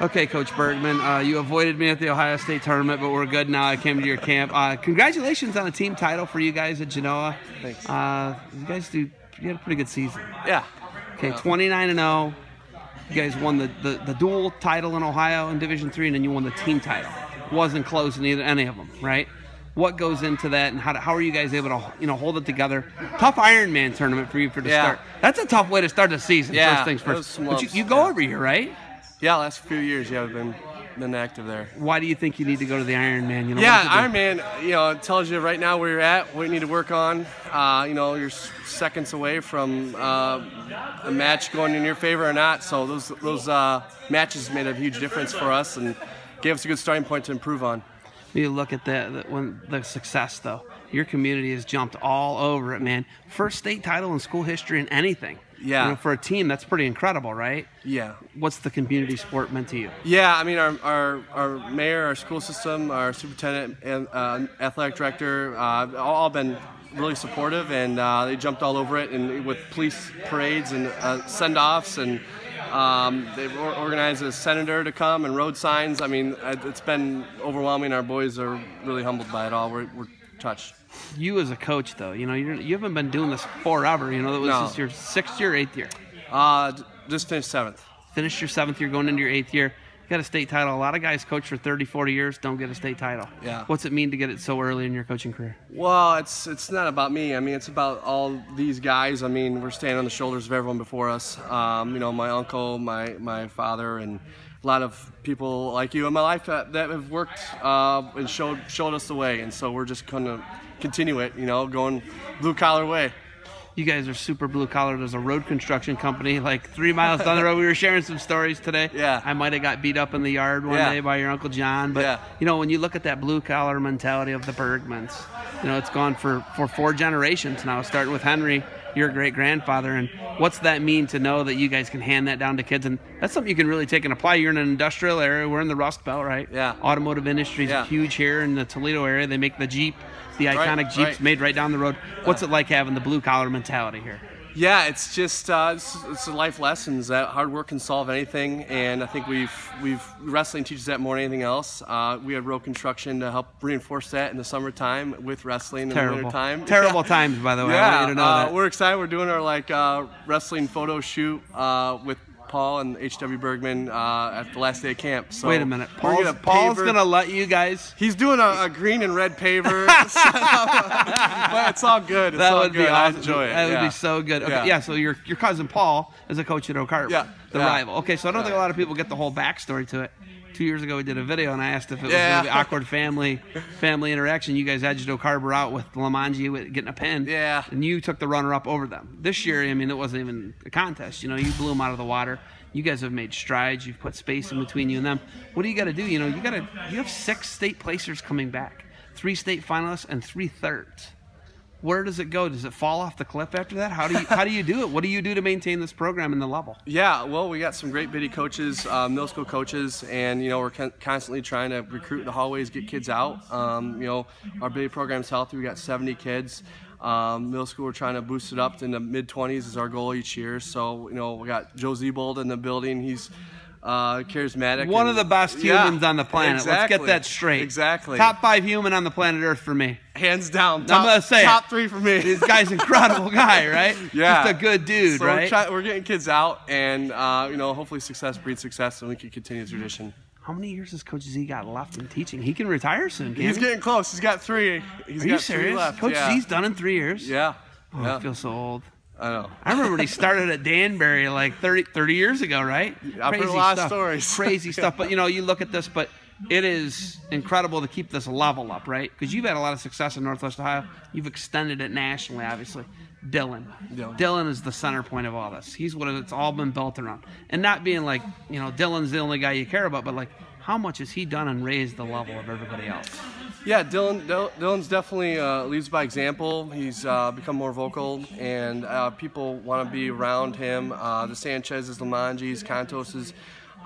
Okay, Coach Bergman, uh, you avoided me at the Ohio State tournament, but we're good now. I came to your camp. Uh, congratulations on a team title for you guys at Genoa. Thanks. Uh, you guys do. You had a pretty good season. Yeah. Okay, 29 and 0. You guys won the, the, the dual title in Ohio in Division Three, and then you won the team title. Wasn't close in either any of them, right? What goes into that, and how, do- how are you guys able to you know hold it together? Tough Ironman tournament for you for the Yeah. start. That's a tough way to start the season. Yeah, first things first. But you, you go yeah. every year, right? Yeah, last few years, yeah, I've been been active there. Why do you think you need to go to the Ironman? You know, Yeah? Ironman, you know, it tells you right now where you're at, what you need to work on. Uh, you know, you're seconds away from uh, a match going in your favor or not. So those those uh, matches made a huge difference for us and gave us a good starting point to improve on. You look at the, the when the success though. Your community has jumped all over it, man. First state title in school history in anything. Yeah. You know, for a team, that's pretty incredible, right? Yeah. What's the community sport meant to you? Yeah, I mean, our, our, our mayor, our school system, our superintendent, and uh, athletic director, uh, all, all been really supportive, and uh, they jumped all over it, and with police parades and uh, send-offs, and um, they've or- organized a senator to come and road signs. I mean, it's been overwhelming. Our boys are really humbled by it all. We're, we're touched. You as a coach, though, you know, you're, you haven't been doing this forever. You know, that was No. this your sixth year, eighth year. Uh, just finished seventh. Finished your seventh year, going into your eighth year. Got a state title. A lot of guys coach for 30, 40 years, don't get a state title. Yeah. What's it mean to get it so early in your coaching career? Well, it's it's not about me. I mean, it's about all these guys. I mean, we're standing on the shoulders of everyone before us. Um, you know, my uncle, my my father, and a lot of people like you in my life that, that have worked uh, and showed showed us the way. And so we're just gonna continue it. You know, going blue collar way. You guys are super blue collar. There's a road construction company like three miles down the road. We were sharing some stories today. Yeah. I might have got beat up in the yard one Yeah. day by your Uncle John. But, Yeah. you know, when you look at that blue collar mentality of the Bergmans, you know, it's gone for, for four generations now, starting with Henry, your great grandfather. And what's that mean to know that you guys can hand that down to kids? And that's something you can really take and apply. You're in an industrial area. We're in the Rust Belt, right? Yeah. Automotive industry is Yeah. huge here in the Toledo area. They make the Jeep, the Right, iconic Jeeps right. made right down the road. What's it like having the blue collar mentality here? Yeah, it's just uh, it's, it's life lessons that hard work can solve anything, and I think we've we've wrestling teaches that more than anything else. Uh, we have road construction to help reinforce that in the summertime with wrestling in the Terrible. wintertime. Terrible times, by the way. Yeah, want you to know uh, we're excited. We're doing our like uh, wrestling photo shoot uh, with Paul and H.W. Bergman uh, at the last day of camp. So Wait a minute. Paul's, gonna Paul's gonna let you guys. He's doing a, a green and red paver, but it's all good. It's That all would good. be I awesome. enjoy it. That would be so good. Okay, yeah. Yeah. So your your cousin Paul is a coach at Oak Harbor. Yeah, The yeah. rival. Okay. So I don't think a lot of people get the whole backstory to it. Two years ago, we did a video, and I asked if it was Yeah. to awkward family family interaction. You guys edged Oak Harbor out with Lamanji with getting a pin. Yeah. And you took the runner up over them. This year, I mean, it wasn't even a contest. You know, you blew them out of the water. You guys have made strides. You've put space in between you and them. What do you got to do? You know, you got to. You have six state placers coming back, three state finalists, and three thirds. Where does it go? Does it fall off the cliff after that? How do you how do you do it? What do you do to maintain this program and the level? Yeah, well, we got some great biddy coaches, uh, middle school coaches, and you know we're con- constantly trying to recruit in the hallways, get kids out. Um, you know, our biddy program's healthy. We got 70 kids. Um, middle school, we're trying to boost it up in the mid 20s is our goal each year. So you know, we got Joe Zebold in the building. He's uh, charismatic. One and- of the best Yeah, humans on the planet. Let's get that straight. Exactly. Top five human on the planet Earth for me. hands down. I'm Top, gonna say top three for me. This guy's incredible guy, right? Yeah. Just a good dude, so right? We're, try- we're getting kids out, and uh, you know, hopefully, success breeds success, and we can continue the tradition. How many years has Coach Z got left in teaching? He can retire soon. He's he? getting close. He's got three. He's Are got you serious? left. Coach yeah. Z's done in three years. Yeah. Oh, yeah. I feel so old. I know. I remember when he started at Danbury like 30, 30 years ago, right? I've heard a lot of stories. Crazy stuff. But you know, you look at this, but it is incredible to keep this level up, right? Because you've had a lot of success in Northwest Ohio. You've extended it nationally, obviously. Dylan. Dylan. Dylan is the center point of all this. He's what it's all been built around. And not being like, you know, Dylan's the only guy you care about, but like, how much has he done and raised the level of everybody else? Yeah, Dylan. Dylan- Dylan's definitely uh, leads by example. He's uh, become more vocal, and uh, people want to be around him. Uh, the Sanchez's, Lamanjis, Cantoses,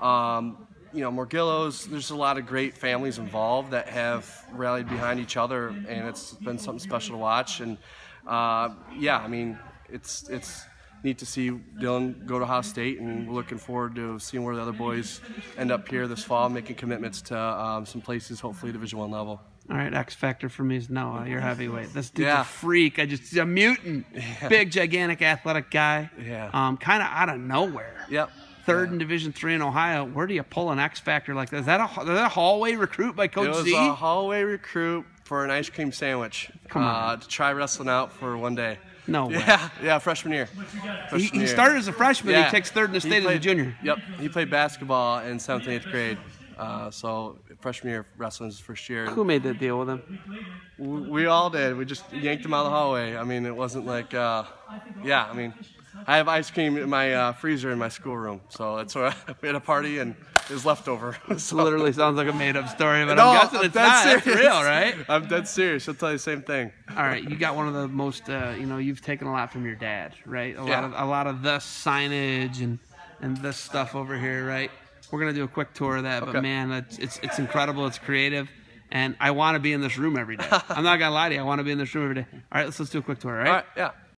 um, you know, Morgillos. There's a lot of great families involved that have rallied behind each other, and it's been something special to watch. And uh, yeah, I mean, it's it's neat to see Dylan go to Ohio State, and we're looking forward to seeing where the other boys end up here this fall, making commitments to um, some places, hopefully Division One level. All right, X factor for me is Noah. You're heavyweight. This dude's Yeah. a freak. I just he's a mutant. Big, gigantic, athletic guy. Yeah. Um, kind of out of nowhere. Yep. Third in Division Three in Ohio. Where do you pull an X factor like that? Is that a, is that a hallway recruit by Coach Z? It Coach was Z? a hallway recruit for an ice cream sandwich. Come on. Uh, to try wrestling out for one day. No way. Yeah, yeah, freshman year. he, Freshman he year. started as a freshman. Yeah. He takes third in the He state as a junior. Yep, he played basketball in seventh and eighth grade. Uh, so freshman year wrestling his first year. Who made that deal with him? We we all did. We just yanked him out of the hallway. I mean, it wasn't like, uh, yeah. I mean, I have ice cream in my uh, freezer in my schoolroom, so that's where we had a party and it was leftover. so, Literally sounds like a made-up story, but No, I'm guessing I'm it's not. It's serious. real, right? I'm dead serious. She'll tell you the same thing. All right, you got one of the most, uh, you know, you've taken a lot from your dad, right? A lot Yeah. of a lot of the signage and and this stuff over here, right? We're gonna do a quick tour of that, but man, it's it's, it's incredible. It's creative, and I want to be in this room every day. I'm not gonna lie to you. I want to be in this room every day. All right, let's let's do a quick tour. All right. All right, yeah.